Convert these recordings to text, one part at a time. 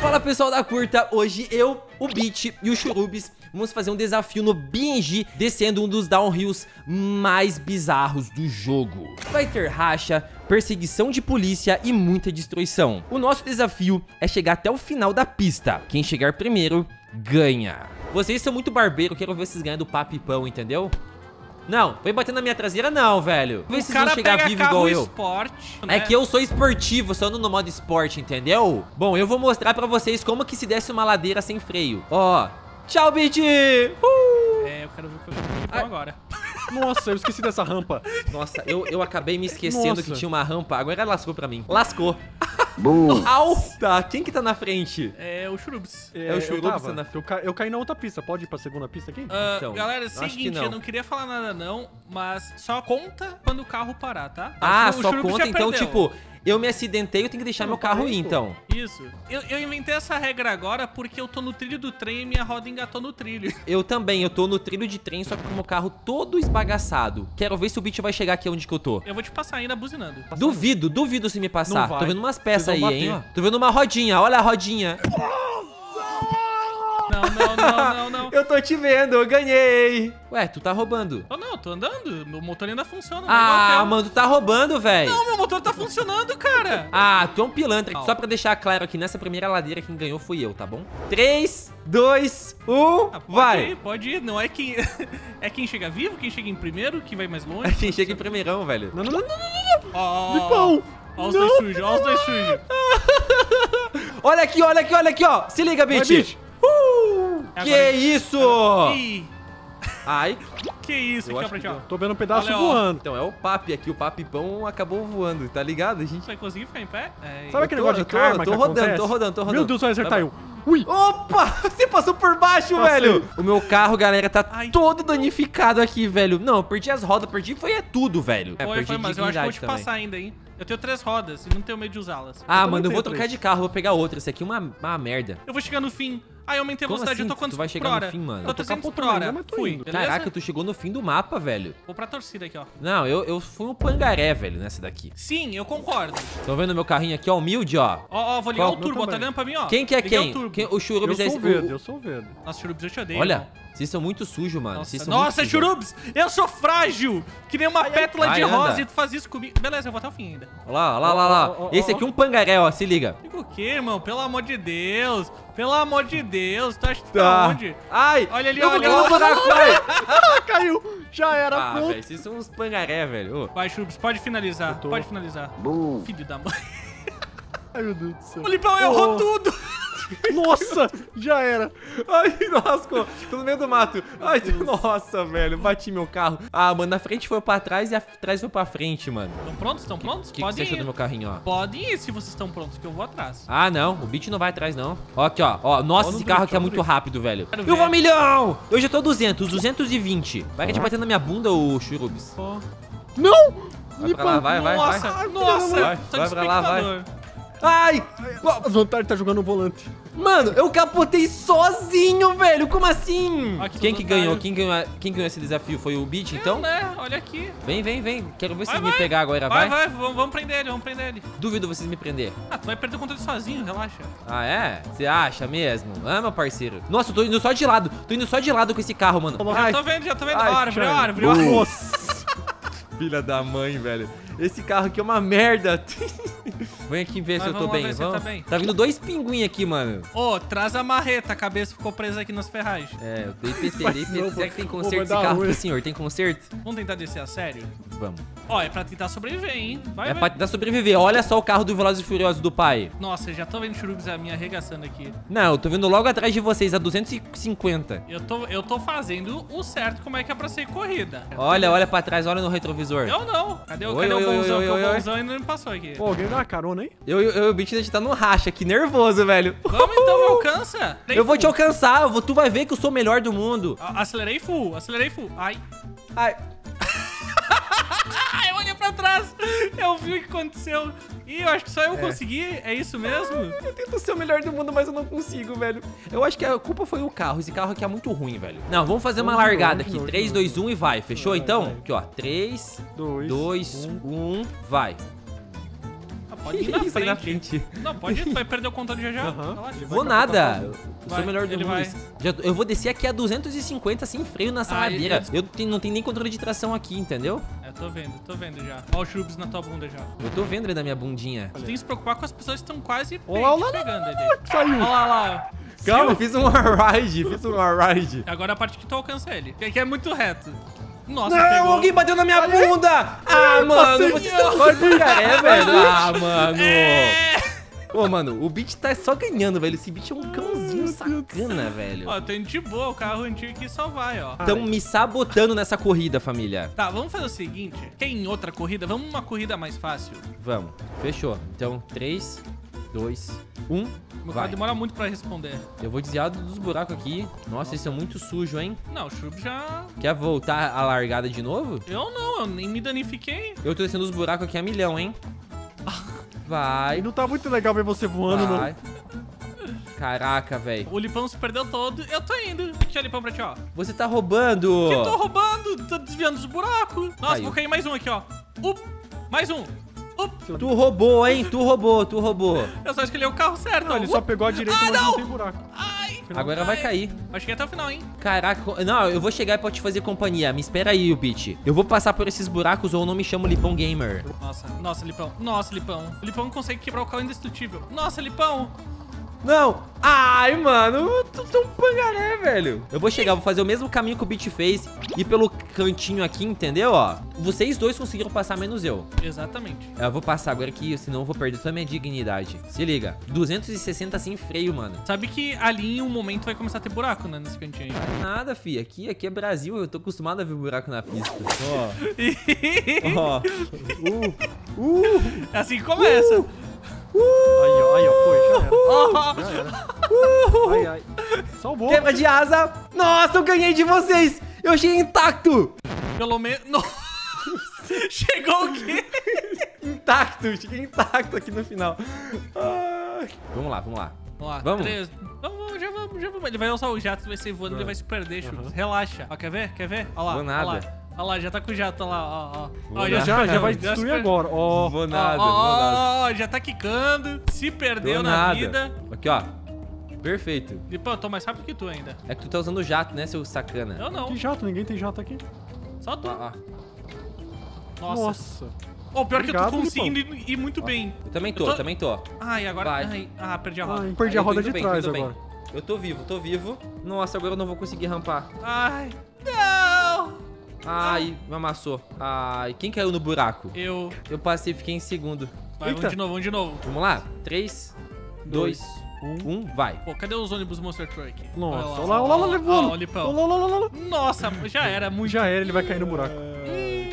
Fala pessoal da curta, hoje eu, o Beat e o Churubis vamos fazer um desafio no BNG descendo um dos downhills mais bizarros do jogo. Vai ter racha, perseguição de polícia e muita destruição. O nosso desafio é chegar até o final da pista. Quem chegar primeiro, ganha. Vocês são muito barbeiro, quero ver vocês ganhando do papipão, entendeu? Não, vem bater na minha traseira não, velho. Vê se vão chegar vivo igual eu. Esporte, né? É que eu sou esportivo, só ando no modo esporte, entendeu? Bom, eu vou mostrar pra vocês como que se desce uma ladeira sem freio. Ó, tchau, Beat! Uh! É, eu quero ver o que eu vou agora. Nossa, eu esqueci dessa rampa. Nossa, eu, eu acabei me esquecendo Nossa. que tinha uma rampa. Agora lascou pra mim. Lascou. Au! Tá, quem que tá na frente? É o Churubs. É o eu Churubis tava. na- Eu, ca- eu caí na outra pista. Pode ir pra segunda pista aqui? Ah, Então, galera, que seguinte, não. eu não queria falar nada não, mas só conta quando o carro parar, tá? Ah, O só conta já então, perdeu. tipo, eu me acidentei, eu tenho que deixar Eu meu carro ir, então. Isso. Eu, eu inventei essa regra agora porque eu tô no trilho do trem e minha roda engatou no trilho. Eu também, eu tô no trilho de trem, só que com o meu carro todo esbagaçado. Quero ver se o Beat vai chegar aqui onde que eu tô. Eu vou te passar ainda buzinando. Duvido, duvido se me Não passar. vai. Tô vendo umas peças aí, vão hein? bater. Tô vendo uma rodinha, olha a rodinha. Não, não, não, não, não. Eu tô te vendo, eu ganhei. Ué, tu tá roubando. Oh, não, eu tô andando. Meu motor ainda funciona. Ah, mano, tu tá roubando, velho. Não, meu motor tá funcionando, cara. Ah, tu é um pilantra. Não. Só pra deixar claro aqui, nessa primeira ladeira quem ganhou fui eu, tá bom? 3, 2, 1, Ah, pode vai. ir, pode ir. Não é quem... é quem chega vivo, quem chega em primeiro, que vai mais longe. Quem chega em primeirão, velho. Não, não, não, não, não. Ó, Lipão! Ó os Não. dois sujos, ó os dois sujos. Olha aqui, olha aqui, olha aqui, ó. Se liga, Beat. Uh, que Agora- isso? Ih, Ai, que isso, Eu aqui, pra que ti, ó. deu. Tô vendo um pedaço ó. voando. então é o papi aqui, o papipão acabou voando, tá ligado, gente? Você vai conseguir ficar em pé? É, Sabe aquele tô- negócio eu de tô- karma tô que rodando, acontece? tô rodando, tô rodando. Meu Deus, vai acertar eu. Ui! Opa! Você passou por baixo, Passei. velho! O meu carro, galera, tá Ai. todo danificado aqui, velho. Não, eu perdi as rodas, perdi foi é tudo, velho. É, Foi, perdi foi, mas eu acho que eu vou te também. passar ainda, hein? Eu tenho três rodas e não tenho medo de usá-las. Ah, também mano, eu vou trocar três. de carro, vou pegar outra. Esse aqui é uma, uma merda. Eu vou chegar no fim. Ah, eu aumentei a velocidade, assim? eu tô quantos Tu vai por chegar no hora? fim, mano? Tô Eu tô 300 por hora. ainda, tô Fui, indo. beleza? Caraca, tu chegou no fim do mapa, velho. Vou pra torcida aqui, ó. Não, eu, eu fui um pangaré, velho, nessa daqui. Sim, eu concordo. Tô vendo meu carrinho aqui, ó, humilde, ó. Ó, ó, vou ligar Qual? o turbo, tá olhando pra mim, ó. Quem que é Liguei quem? O turbo. quem? O Eu Churubis é sou verde, o- eu sou verde. Nossa, Churubs, eu te odeio. Olha, irmão. Vocês são muito sujos, mano. Nossa, Nossa sujos. Churubs, eu sou frágil! Que nem uma pétala Vai, de anda. rosa e tu faz isso comigo. Beleza, eu vou até o fim ainda. Olha lá, olha lá, olha lá. Ó, ó, ó, Esse aqui é um pangaré, ó, se liga. Fica o quê, irmão? Pelo amor de Deus! Pelo amor de Deus, tu acha que tá Tá. onde? Ai! Olha ali, eu olha, olha. buraco, caiu! Já era, Ah, pronto. velho, vocês são uns pangaré, velho. Vai, Churubs, pode finalizar. Pode finalizar. Filho da mãe. Ai, meu Deus do céu. O Lipão errou Oh. tudo! Nossa, já era. Ai, nossa, tô no meio do mato. Ai, nossa, velho, bati meu carro. Ah, mano, na frente foi pra trás e atrás foi pra frente, mano. Estão prontos? Estão prontos? O que, que você achou ir. do meu carrinho, ó? Podem ir se vocês estão prontos, que eu vou atrás. Ah, não, o beat não vai atrás, não. Ó, aqui, ó. ó nossa, esse carro aqui é muito rápido, velho. Eu vou a milhão! Eu já tô 200, 220. Vai que te bater na minha bunda, ô Churubis. Não! Vai pra lá, vai, vai, nossa, vai. nossa! Vai, tô vai de pra lá, vai. Ai! A vantagem tá jogando o volante. Mano, eu capotei sozinho, velho. Como assim? Ó, que Quem que ganhou? Quem ganhou, quem ganhou esse desafio? Foi o Beat, Eu, então? né? Olha aqui. Vem, vem, vem. Quero ver se Vai, me pegar agora, Vai, vai? vai, vamos, vamos prender ele, vamos prender ele. Duvido vocês me prender. Ah, tu vai perder o controle sozinho, relaxa. Ah, é? Você acha mesmo? Ah, meu parceiro. Nossa, eu tô indo só de lado. Tô indo só de lado com esse carro, mano. Já tô vendo, já tô vendo. Ai, Ó, árvore, ó, Thiago. árvore, ó. árvore. Nossa. Filha da mãe, velho. Esse carro aqui é uma merda. Vem aqui ver Mas se eu tô bem. ver se vamos. tá bem. Tá vindo dois pinguins aqui, mano. Ô, traz a marreta, a cabeça ficou presa aqui nas ferragens. É, eu dei PT, dei PT. Será que tem conserto esse carro aqui, senhor? Tem conserto? Vamos tentar descer a sério? Vamos. Ó, é pra tentar sobreviver, hein? Vai, É vai. pra tentar sobreviver. Olha só o carro do Velozes e Furiosos do pai. Nossa, já tô vendo churubis a minha arregaçando aqui. Não, eu tô vendo logo atrás de vocês, a 250. Eu tô, eu tô fazendo o certo como é que é pra ser corrida. Olha, olha pra trás, olha no retrovisor. Eu não. Cadê, o- Oi, cadê oi, o bonzão? oi, que oi, o bonzão ainda não me passou aqui. Pô, alguém dá uma carona aí? Eu, eu, eu e o gente tá no racha aqui, nervoso, velho. Vamos então, me alcança. Dei Eu vou te full. alcançar, eu vou, tu vai ver que eu sou o melhor do mundo. A- Acelerei full, acelerei full. Ai. Ai, olhei pra trás. Eu vi o que aconteceu. Ih, eu acho que só eu consegui. É isso mesmo? eu tento ser o melhor do mundo, mas eu não consigo, velho. Eu acho que a culpa foi o carro. Esse carro aqui é muito ruim, velho. Não, vamos fazer uma largada aqui. novo, de 3, novo. 2, 1 e vai. Fechou então? Aqui, ó. 3, Dois. 2, um. 1, vai. pode ir na frente. na frente. Não, pode ir, tu vai perder o controle já já. Relaxa. Ele Vou nada. Eu Vai, sou o melhor do mundo. Já eu vou descer aqui a 250 sem freio nessa Ah, ladeira. eu- Eu não tenho nem controle de tração aqui, entendeu? É, tô vendo, tô vendo já. Ó, os churubs na tua bunda já. Eu tô vendo ele na minha bundinha. Tu tem que se preocupar com as pessoas que estão quase Olá, olá, pegando ali. Saiu. Olha lá, olha lá. Calma, fiz um ride, fiz um ride. Agora a parte que tu alcança ele. Que aqui é muito reto. Nossa, Não, pegou. alguém bateu na minha bunda! Ah, mano, passei. vocês são doidos do jacaré, velho. Ah, mano. É. Ô, mano, o beat tá só ganhando, velho. Esse beat é um cãozinho sacana, velho. Ó, tô indo de boa, o carro antigo aqui só vai, ó. Estão me sabotando nessa corrida, família. Tá, vamos fazer o seguinte. Quer ir em outra corrida? Vamos uma corrida mais fácil. Vamos, fechou. Então, 3, 2, 1, Meu vai. carro demora muito pra responder. Eu vou desviar dos buracos aqui. Nossa, eles são muito sujos, hein? Não, o churub já... Quer voltar a largada de novo? Eu não, eu nem me danifiquei. Eu tô descendo os buracos aqui a milhão, hein? Vai, E não tá muito legal ver você voando, não. Caraca, velho. O Lipão se perdeu todo. Eu tô indo. Aqui, ó, Lipão, pra ti, ó. Você tá roubando. Eu tô roubando, tô desviando os buracos. Nossa, Caiu. vou cair mais um aqui, ó. Up, mais um. Up. Tu roubou, hein? Tu roubou, tu roubou. Eu só escolhi o carro certo. Não, ó. ele só Up. pegou a direita, Ah, mas não não! tem buraco. Ai. Agora vai Ai. cair. Mas cheguei até o final, hein? Caraca, não, eu vou chegar e pode te fazer companhia. Me espera aí, o beat. Eu vou passar por esses buracos ou eu não me chamo Lipão Gamer. Nossa, nossa, Lipão. Nossa, Lipão. O Lipão consegue quebrar o carro indestrutível. Nossa, Lipão. Não! Ai, mano, tu tá um pangaré, velho. Eu vou chegar, vou fazer o mesmo caminho que o Beat fez e pelo cantinho aqui, entendeu? Ó, vocês dois conseguiram passar menos eu. Exatamente. Eu vou passar agora aqui, senão eu vou perder toda a minha dignidade. Se liga, 260 sem freio, mano. Sabe que ali em um momento vai começar a ter buraco, né? Nesse cantinho aí. Nada, fi. Aqui, aqui é Brasil, eu tô acostumado a ver buraco na pista. Ó, ó. Uh, uh, É assim que começa. uh. Aí, ó, aí, ó, foi, já era. Ó, Já era. Ai, ai. Salvou. Quebra de asa. Nossa, eu ganhei de vocês. Eu cheguei intacto. Pelo menos. Nossa. Chegou o quê? Intacto, cheguei intacto aqui no final. Ai. Vamos lá, vamos lá. Vamos lá. Vamos? Três. Vamos, já vamos, já vamos. Ele vai usar o jato, vai ser voando, ele vai se perder, Chutes. Relaxa. Ó, quer ver? Quer ver? Ó lá. Vou nada. lá. Ó lá, já tá com o jato, ó lá, ó, ó. Ó, Já, já perdeu, vai destruir perdeu. agora. Ó, Vou Ó, nada, ó, vou nada. ó, ó, já tá quicando, se perdeu Deu na nada. vida. Aqui, ó. Perfeito. E, pô, eu tô mais rápido que tu ainda. É que tu tá usando o jato, né, seu sacana? Eu não, que jato, ninguém tem jato aqui. só tu. Ó, ó. Nossa. Nossa. Ô, pior que eu Obrigado, tô conseguindo ir, ir muito bem. Eu também tô, Eu tô- também tô. Ai, agora. Vai. Ai, ah, perdi a roda. Ai, perdi Aí a roda de bem, trás agora. bem. Eu tô vivo, tô vivo. Nossa, agora eu não vou conseguir rampar. Ai. Ai, me amassou. Ai, quem caiu no buraco? Eu. Eu passei e fiquei em segundo. Vai, Eita. vamos de novo, vamos de novo. Vamos lá? 3, 2, 1, vai. Pô, cadê os ônibus Monster Truck? Nossa, Olha olha lá, olha lá, levou. Olha lá, olha lá, olha lá. Nossa, já era, muito. Já era, ele vai cair no buraco.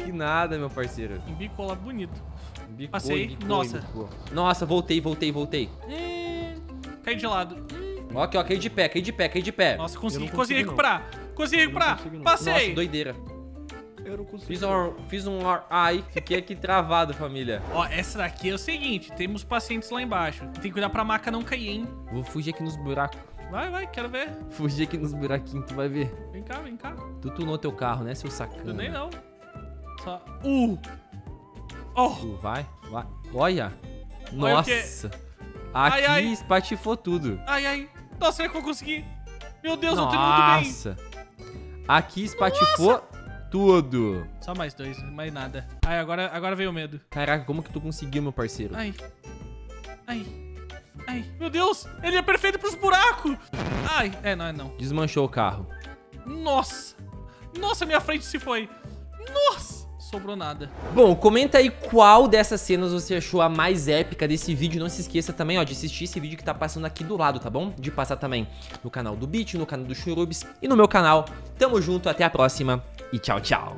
Que nada, meu parceiro. Embicou lá bonito. Bicou, Passei. bicou, Nossa. bicou. Nossa, voltei, voltei, voltei. Caí de lado. Ó, caí de pé, caí de pé, caí de pé. nossa, consegui, consegui consegui, recuperar. Consegui recuperar. Passei. Nossa, doideira. Eu não consigo. Fiz um, fiz um... Ai, fiquei aqui travado, família. Ó, essa daqui é o seguinte: temos pacientes lá embaixo. Tem que cuidar pra maca não cair, hein? Vou fugir aqui nos buracos. Vai, vai, quero ver. Fugir aqui nos buraquinhos, tu vai ver. Vem cá, vem cá. Tu tunou teu carro, né, seu Eu sacana? nem não. Só. Uh! Oh! Tu vai, vai. Olha. Olha? Nossa. Aqui Ai, ai. espatifou tudo. Ai, ai. Nossa, será que eu vou conseguir? Meu Deus, eu tô indo muito bem. Nossa. Aqui espatifou tudo. Só mais dois, mais nada. Ai, agora, agora veio o medo. Caraca, como que tu conseguiu, meu parceiro? Ai. Ai. Ai. Meu Deus! Ele é perfeito pros buracos! Ai. É, não, é não. Desmanchou o carro. Nossa! Nossa, minha frente se foi! Nossa! Sobrou nada. Bom, comenta aí qual dessas cenas você achou a mais épica desse vídeo. Não se esqueça também, ó, de assistir esse vídeo que tá passando aqui do lado, tá bom? De passar também no canal do Beat, no canal do Churubis e no meu canal. Tamo junto, até a próxima e tchau, tchau.